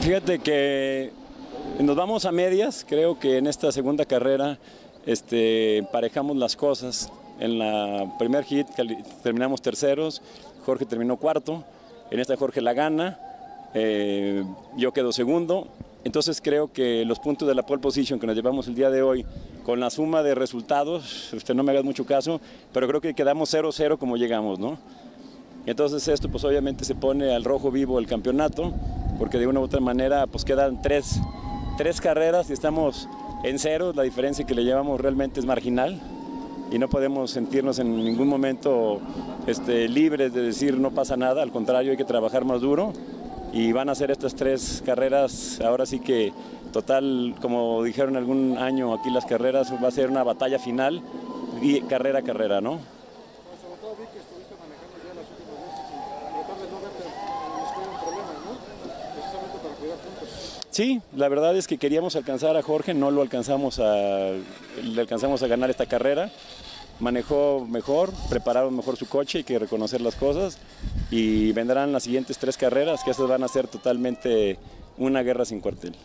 Fíjate que nos vamos a medias, creo que en esta segunda carrera este, emparejamos las cosas. En la primer hit terminamos terceros, Jorge terminó cuarto, en esta Jorge la gana, eh, yo quedo segundo. Entonces creo que los puntos de la pole position que nos llevamos el día de hoy, con la suma de resultados, usted no me haga mucho caso, pero creo que quedamos 0-0 como llegamos, ¿no? Entonces esto pues obviamente se pone al rojo vivo el campeonato, porque de una u otra manera pues quedan tres, tres carreras y estamos en cero, la diferencia que le llevamos realmente es marginal y no podemos sentirnos en ningún momento este, libres de decir no pasa nada, al contrario hay que trabajar más duro y van a ser estas tres carreras, ahora sí que total, como dijeron algún año aquí las carreras, va a ser una batalla final y carrera a carrera, ¿no? Sí, la verdad es que queríamos alcanzar a Jorge, no lo alcanzamos a, le alcanzamos a ganar esta carrera. Manejó mejor, prepararon mejor su coche, hay que reconocer las cosas. Y vendrán las siguientes tres carreras, que esas van a ser totalmente una guerra sin cuartel.